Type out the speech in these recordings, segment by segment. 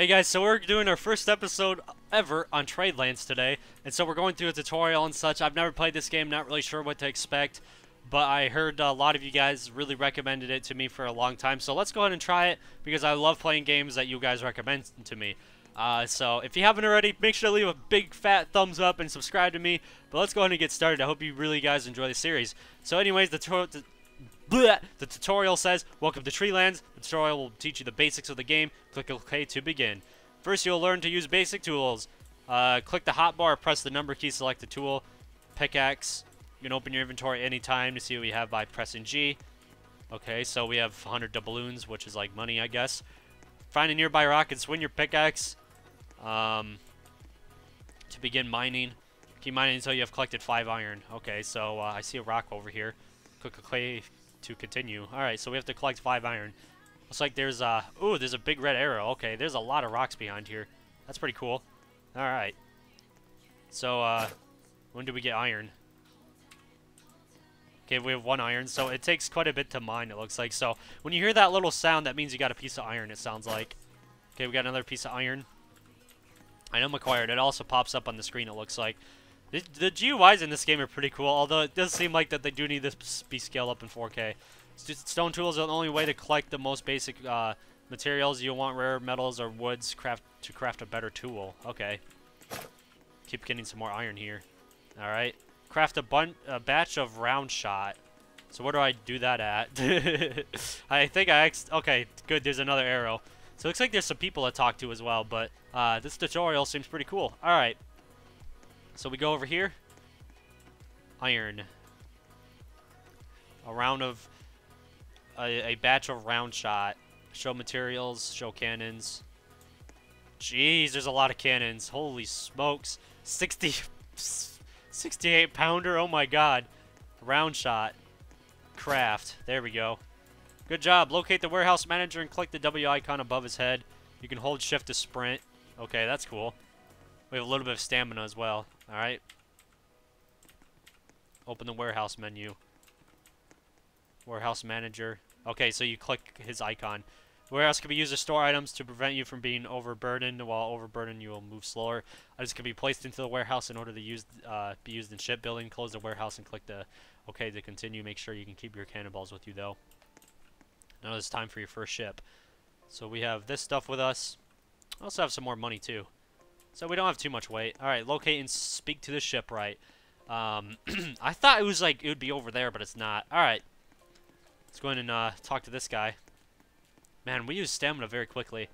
Hey guys, so we're doing our first episode ever on Tradelands today, and so we're going through a tutorial and such. I've never played this game, not really sure what to expect, but I heard a lot of you guys really recommended it to me for a long time, so let's go ahead and try it, because I love playing games that you guys recommend to me. Uh, so if you haven't already, make sure to leave a big fat thumbs up and subscribe to me, but let's go ahead and get started. I hope you really guys enjoy the series. So anyways, the The tutorial says, Welcome to Tradelands. The tutorial will teach you the basics of the game. Click OK to begin. First, you'll learn to use basic tools. Uh, click the hotbar, press the number key, select the tool. Pickaxe. You can open your inventory anytime to see what you have by pressing G. Okay, so we have 100 doubloons, which is like money, I guess. Find a nearby rock and swing your pickaxe. Um, to begin mining. Keep mining until you have collected 5 iron. Okay, so uh, I see a rock over here. Click OK to continue. Alright, so we have to collect five iron. Looks like there's a... Ooh, there's a big red arrow. Okay, there's a lot of rocks behind here. That's pretty cool. Alright. So, uh... When do we get iron? Okay, we have one iron, so it takes quite a bit to mine, it looks like. So, when you hear that little sound, that means you got a piece of iron, it sounds like. Okay, we got another piece of iron. Item acquired. It also pops up on the screen, it looks like. The, the GUIs in this game are pretty cool, although it does seem like that they do need to be scaled up in 4K. Stone tools are the only way to collect the most basic uh, materials. You'll want rare metals or woods craft to craft a better tool. Okay. Keep getting some more iron here. Alright. Craft a, bun a batch of round shot. So where do I do that at? I think I... okay, good. There's another arrow. So it looks like there's some people to talk to as well, but uh, this tutorial seems pretty cool. Alright. So we go over here. Iron. A round of... A, a batch of round shot. Show materials, show cannons. Jeez, there's a lot of cannons. Holy smokes. 60... 68 pounder, oh my god. Round shot. Craft. There we go. Good job. Locate the warehouse manager and click the W icon above his head. You can hold shift to sprint. Okay, that's cool. We have a little bit of stamina as well. Alright. Open the warehouse menu. Warehouse manager. Okay, so you click his icon. Warehouse can be used to store items to prevent you from being overburdened. While overburdened, you will move slower. Items can be placed into the warehouse in order to use uh, be used in shipbuilding. Close the warehouse and click the OK to continue. Make sure you can keep your cannonballs with you, though. Now it's time for your first ship. So we have this stuff with us. I also have some more money, too. So we don't have too much weight. Alright, locate and speak to the shipwright. Um, I thought it was like, it would be over there, but it's not. Alright. Let's go in and uh, talk to this guy. Man, we use stamina very quickly.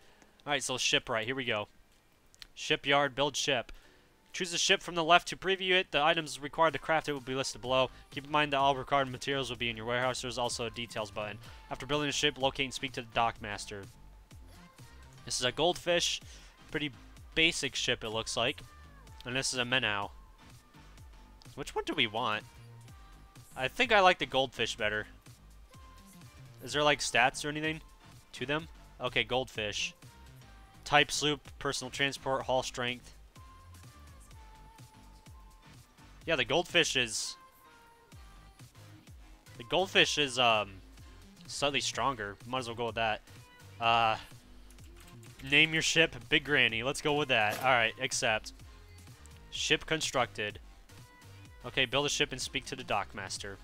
Alright, so shipwright, here we go. Shipyard, build ship. Choose a ship from the left to preview it. The items required to craft it will be listed below. Keep in mind that all required materials will be in your warehouse. There's also a details button. After building a ship, locate and speak to the dockmaster. This is a goldfish. Pretty basic ship, it looks like. And this is a Minnow. Which one do we want? I think I like the goldfish better. Is there, like, stats or anything to them? Okay, goldfish. Type sloop, personal transport, hull strength. Yeah, the goldfish is... The goldfish is, um, slightly stronger. Might as well go with that. Uh, Name your ship Big Granny. Let's go with that. Alright, accept. Ship constructed. Okay, build a ship and speak to the dockmaster.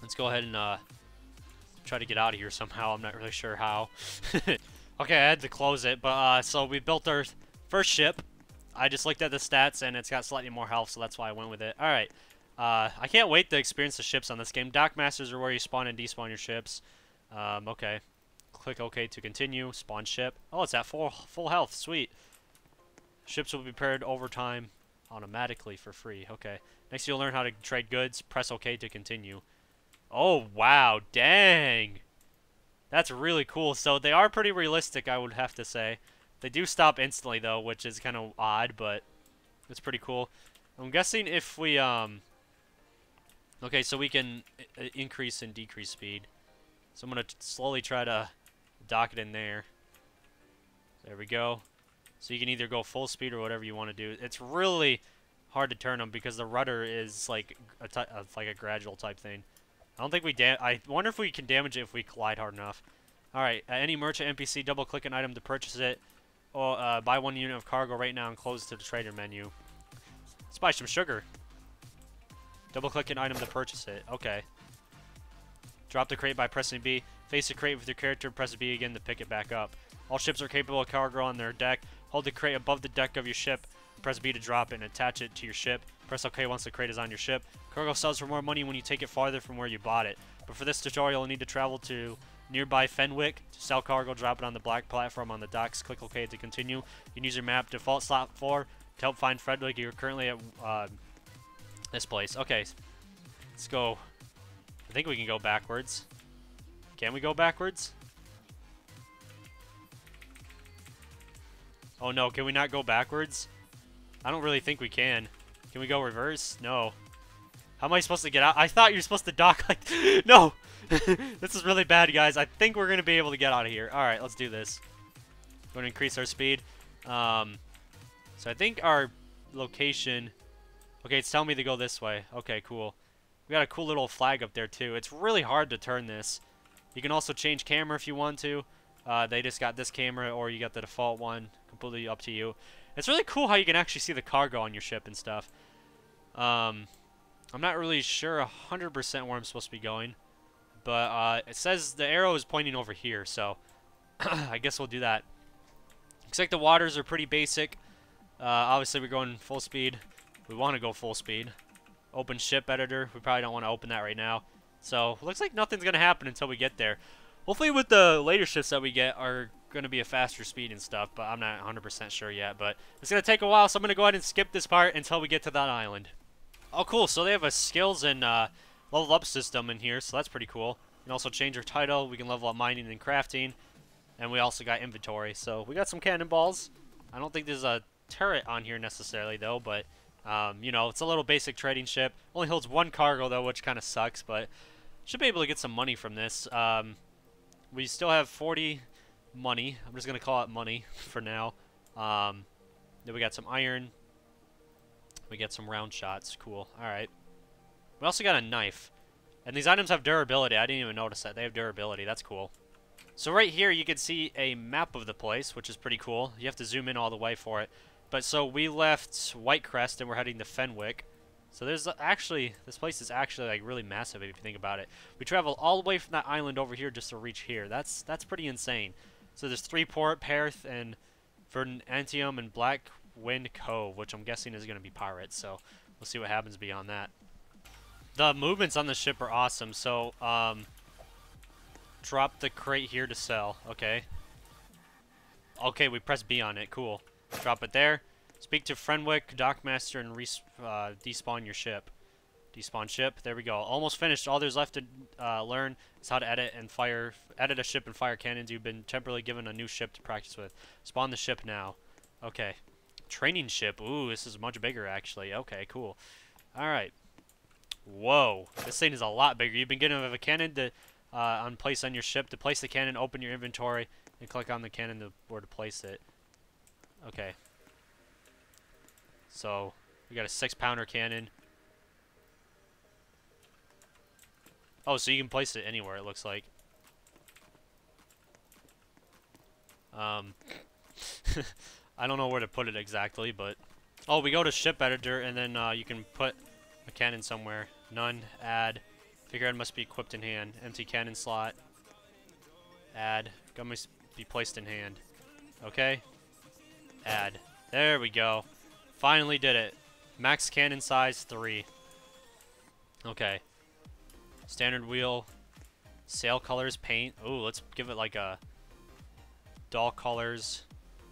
Let's go ahead and uh, try to get out of here somehow. I'm not really sure how. okay, I had to close it, but uh, so we built our first ship. I just looked at the stats and it's got slightly more health, so that's why I went with it. Alright, uh, I can't wait to experience the ships on this game. Dockmasters are where you spawn and despawn your ships. Um, okay. Click OK to continue. Spawn ship. Oh, it's at full, full health. Sweet. Ships will be paired over time automatically for free. Okay. Next, you'll learn how to trade goods. Press OK to continue. Oh, wow. Dang. That's really cool. So they are pretty realistic, I would have to say. They do stop instantly, though, which is kind of odd, but it's pretty cool. I'm guessing if we, um... Okay, so we can uh, increase and decrease speed. So I'm going to slowly try to dock it in there. There we go. So you can either go full speed or whatever you want to do. It's really hard to turn them because the rudder is like a uh, like a gradual type thing. I don't think we dam I wonder if we can damage it if we collide hard enough. Alright, any merchant NPC, double click an item to purchase it. or uh, buy one unit of cargo right now and close to the trader menu. Let's buy some sugar. Double click an item to purchase it. Okay. Drop the crate by pressing B. Face the crate with your character, press B again to pick it back up. All ships are capable of cargo on their deck. Hold the crate above the deck of your ship. Press B to drop it and attach it to your ship. Press OK once the crate is on your ship. Cargo sells for more money when you take it farther from where you bought it. But for this tutorial, you'll need to travel to nearby Fenwick to sell cargo, drop it on the black platform on the docks, click OK to continue. You can use your map default slot 4 to help find Fenwick. You're currently at uh, this place. Okay, let's go I think we can go backwards. Can we go backwards? Oh no, can we not go backwards? I don't really think we can. Can we go reverse? No. How am I supposed to get out? I thought you were supposed to dock like... no! this is really bad, guys. I think we're going to be able to get out of here. Alright, let's do this. Going to increase our speed. Um, so I think our location... Okay, it's telling me to go this way. Okay, cool. We got a cool little flag up there too. It's really hard to turn this. You can also change camera if you want to. Uh, they just got this camera or you got the default one. Completely up to you. It's really cool how you can actually see the cargo on your ship and stuff. Um, I'm not really sure 100% where I'm supposed to be going. But uh, it says the arrow is pointing over here, so I guess we'll do that. Looks like the waters are pretty basic. Uh, obviously, we're going full speed. We want to go full speed open ship editor. We probably don't want to open that right now. So, looks like nothing's going to happen until we get there. Hopefully with the later ships that we get are going to be a faster speed and stuff, but I'm not 100% sure yet. But it's going to take a while, so I'm going to go ahead and skip this part until we get to that island. Oh, cool. So they have a skills and uh, level up system in here, so that's pretty cool. We can also change our title. We can level up mining and crafting. And we also got inventory. So we got some cannonballs. I don't think there's a turret on here necessarily, though, but um, you know, it's a little basic trading ship. Only holds one cargo, though, which kind of sucks, but should be able to get some money from this. Um, we still have 40 money. I'm just going to call it money for now. Um, then we got some iron. We get some round shots. Cool. Alright. We also got a knife. And these items have durability. I didn't even notice that. They have durability. That's cool. So right here, you can see a map of the place, which is pretty cool. You have to zoom in all the way for it. But so we left Whitecrest and we're heading to Fenwick. So there's actually, this place is actually like really massive if you think about it. We travel all the way from that island over here just to reach here. That's that's pretty insane. So there's three port, Perth, and Verdantium, and Black Wind Cove, which I'm guessing is going to be pirates. So we'll see what happens beyond that. The movements on the ship are awesome. So um, drop the crate here to sell. Okay. Okay, we press B on it. Cool. Drop it there. Speak to Fenwick, Dockmaster, and uh, despawn your ship. Despawn ship. There we go. Almost finished. All there's left to uh, learn is how to edit and fire, edit a ship and fire cannons. You've been temporarily given a new ship to practice with. Spawn the ship now. Okay. Training ship. Ooh, this is much bigger actually. Okay, cool. All right. Whoa, this thing is a lot bigger. You've been given a cannon to uh, on place on your ship. To place the cannon, open your inventory and click on the cannon to, where to place it. Okay. So, we got a six pounder cannon. Oh, so you can place it anywhere, it looks like. Um, I don't know where to put it exactly, but... Oh, we go to ship editor, and then uh, you can put a cannon somewhere. None, add. Figurehead must be equipped in hand. Empty cannon slot. Add. Gun must be placed in hand. Okay. Add. There we go. Finally did it. Max cannon size 3. Okay. Standard wheel. Sail colors, paint. Ooh, let's give it like a Doll colors,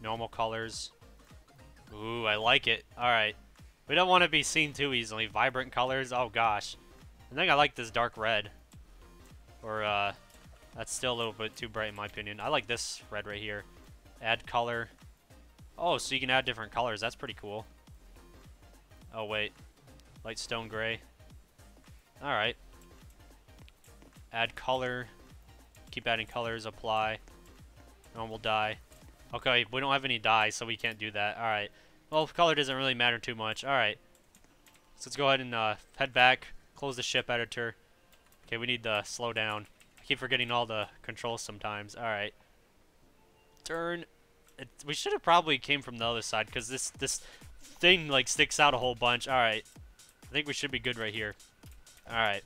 normal colors. Ooh, I like it. Alright. We don't want to be seen too easily. Vibrant colors. Oh, gosh. I think I like this dark red. Or, uh, that's still a little bit too bright in my opinion. I like this red right here. Add color. Oh, so you can add different colors. That's pretty cool. Oh, wait. Light stone gray. Alright. Add color. Keep adding colors. Apply. Normal dye. Okay, we don't have any dye, so we can't do that. Alright. Well, color doesn't really matter too much. Alright. So let's go ahead and uh, head back. Close the ship editor. Okay, we need to slow down. I keep forgetting all the controls sometimes. Alright. Turn it, we should have probably came from the other side because this this thing like sticks out a whole bunch. All right, I think we should be good right here. All right.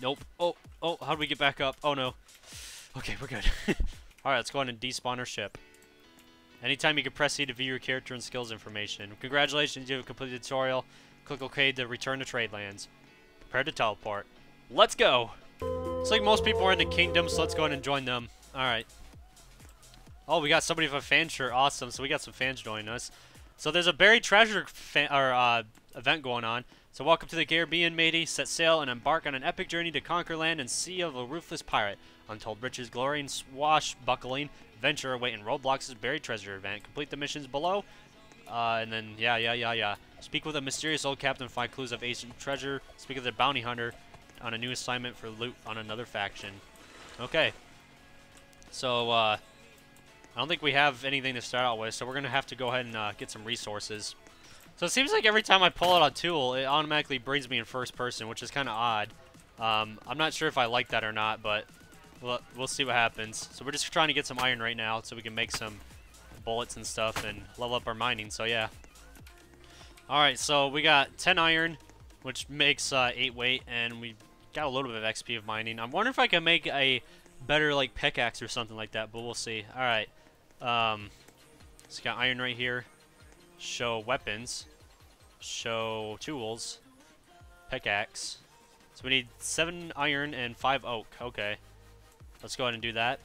Nope. Oh, oh, how do we get back up? Oh no. Okay, we're good. All right, let's go ahead and despawn our ship. Anytime you can press E to view your character and skills information. Congratulations, you have completed the tutorial. Click OK to return to Tradelands. Prepare to teleport. Let's go! It's like most people are in the kingdom, so let's go ahead and join them. Alright. Oh, we got somebody with a fan shirt. Awesome. So we got some fans joining us. So there's a buried treasure or uh, event going on. So welcome to the Caribbean, matey. Set sail and embark on an epic journey to conquer land and sea of a ruthless pirate. Untold riches, glory, and swashbuckling adventure await in Roblox's buried treasure event. Complete the missions below. Uh, and then, yeah, yeah, yeah, yeah. Speak with a mysterious old captain find clues of ancient treasure. Speak with a bounty hunter on a new assignment for loot on another faction. Okay. So, uh, I don't think we have anything to start out with, so we're going to have to go ahead and uh, get some resources. So it seems like every time I pull out a tool, it automatically brings me in first person, which is kind of odd. Um, I'm not sure if I like that or not, but we'll, we'll see what happens. So we're just trying to get some iron right now so we can make some bullets and stuff and level up our mining, so yeah. Alright, so we got 10 iron, which makes uh, 8 weight, and we got a little bit of XP of mining. I'm wondering if I can make a better like pickaxe or something like that, but we'll see. Alright, um, so got iron right here. Show weapons. Show tools. Pickaxe. So we need 7 iron and 5 oak. Okay. Let's go ahead and do that.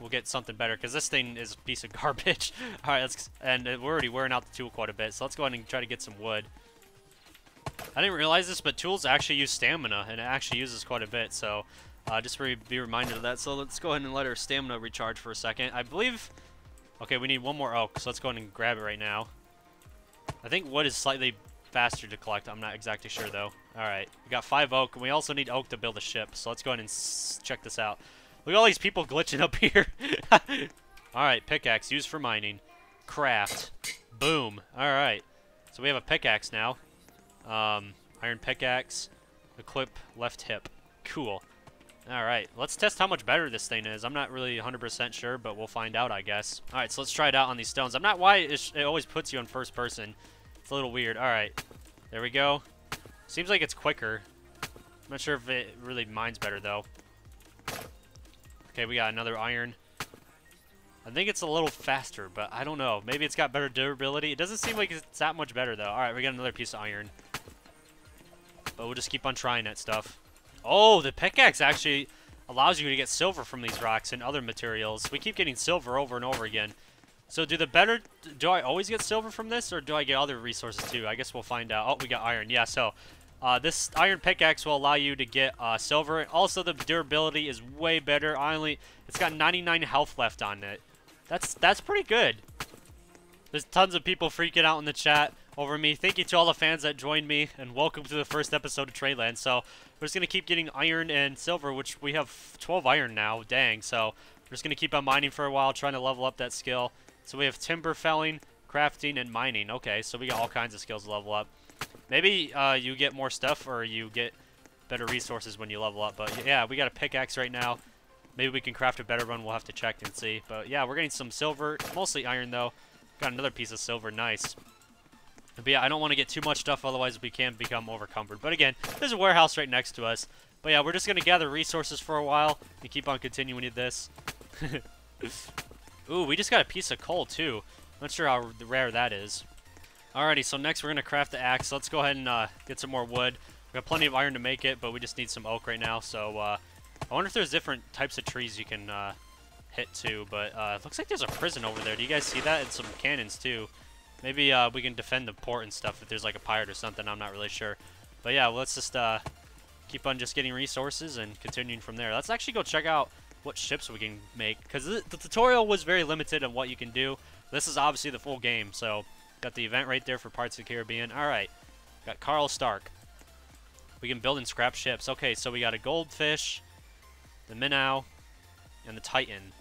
We'll get something better, because this thing is a piece of garbage. Alright, let's... And we're already wearing out the tool quite a bit, so let's go ahead and try to get some wood. I didn't realize this, but tools actually use stamina, and it actually uses quite a bit, so... Uh, just re be reminded of that. So let's go ahead and let our stamina recharge for a second. I believe... Okay, we need one more oak, so let's go ahead and grab it right now. I think wood is slightly faster to collect. I'm not exactly sure, though. Alright, we got five oak, and we also need oak to build a ship, so let's go ahead and check this out. Look at all these people glitching up here. Alright, pickaxe used for mining. Craft. Boom. Alright. So we have a pickaxe now. Um, iron pickaxe. Equip left hip. Cool. Alright, let's test how much better this thing is. I'm not really 100% sure, but we'll find out, I guess. Alright, so let's try it out on these stones. I'm not why it, it always puts you in first person. It's a little weird. Alright, there we go. Seems like it's quicker. I'm not sure if it really mines better, though. Okay, we got another iron. I think it's a little faster, but I don't know. Maybe it's got better durability. It doesn't seem like it's that much better, though. Alright, we got another piece of iron. But we'll just keep on trying that stuff. Oh, the pickaxe actually allows you to get silver from these rocks and other materials. We keep getting silver over and over again. So do the better... Do I always get silver from this, or do I get other resources too? I guess we'll find out. Oh, we got iron. Yeah, so uh, this iron pickaxe will allow you to get uh, silver. Also, the durability is way better. I only it's got 99 health left on it. That's that's pretty good. There's tons of people freaking out in the chat over me. Thank you to all the fans that joined me, and welcome to the first episode of Tradeland. So we're just gonna keep getting iron and silver, which we have 12 iron now. Dang. So we're just gonna keep on mining for a while, trying to level up that skill. So we have timber felling, crafting, and mining. Okay, so we got all kinds of skills to level up. Maybe uh, you get more stuff or you get better resources when you level up. But yeah, we got a pickaxe right now. Maybe we can craft a better one. We'll have to check and see. But yeah, we're getting some silver. Mostly iron, though. Got another piece of silver. Nice. But yeah, I don't want to get too much stuff, otherwise we can become overcumbered. But again, there's a warehouse right next to us. But yeah, we're just going to gather resources for a while and keep on continuing this. Ooh, we just got a piece of coal, too. Not sure how rare that is. Alrighty, so next we're going to craft the axe. Let's go ahead and uh, get some more wood. We got plenty of iron to make it, but we just need some oak right now. So uh, I wonder if there's different types of trees you can uh, hit too. But uh, looks like there's a prison over there. Do you guys see that? And some cannons too. Maybe uh, we can defend the port and stuff if there's like a pirate or something. I'm not really sure. But yeah, let's just uh, keep on just getting resources and continuing from there. Let's actually go check out what ships we can make. Because the, the tutorial was very limited on what you can do. This is obviously the full game, so Got the event right there for Pirates of the Caribbean. All right. Got Carl Stark. We can build and scrap ships. Okay, so we got a Goldfish, the Minnow, and the Titan.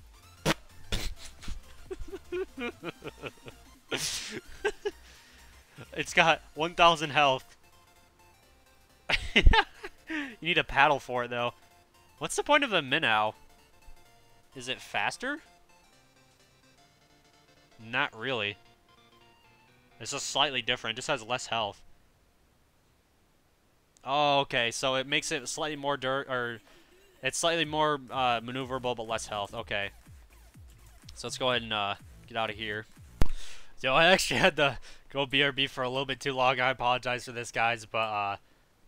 it's got 1,000 health. you need a paddle for it, though. What's the point of the Minnow? Is it faster? Not really. It's just slightly different. It just has less health. Oh, okay. So it makes it slightly more dirt, or it's slightly more uh, maneuverable but less health. Okay. So let's go ahead and uh, get out of here. So I actually had to go BRB for a little bit too long. I apologize for this, guys, but uh,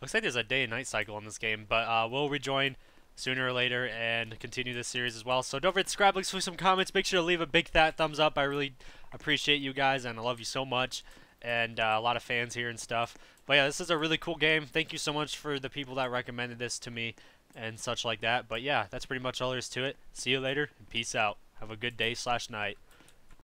looks like there's a day and night cycle in this game. But uh, we'll rejoin sooner or later and continue this series as well. So don't forget to subscribe, leave some comments. Make sure to leave a big fat thumbs up. I really appreciate you guys and I love you so much. And uh, a lot of fans here and stuff. But yeah, this is a really cool game. Thank you so much for the people that recommended this to me and such like that. But yeah, that's pretty much all there is to it. See you later and peace out. Have a good day slash night.